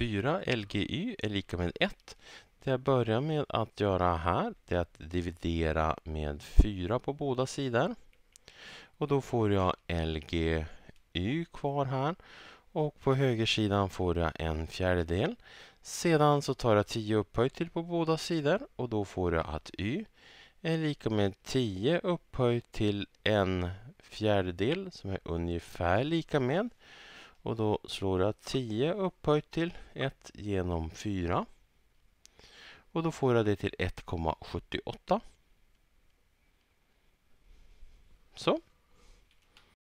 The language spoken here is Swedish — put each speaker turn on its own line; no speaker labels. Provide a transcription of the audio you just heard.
4 LGY är lika med 1. Det jag börjar med att göra här är att dividera med 4 på båda sidor. Och då får jag LGY kvar här. Och på högersidan får jag en fjärdedel. Sedan så tar jag 10 upphöjt till på båda sidor och då får jag att y är lika med 10 upphöjt till en fjärdedel som är ungefär lika med. Och då slår jag 10 upphöjt till 1 genom 4. Och då får jag det till 1,78.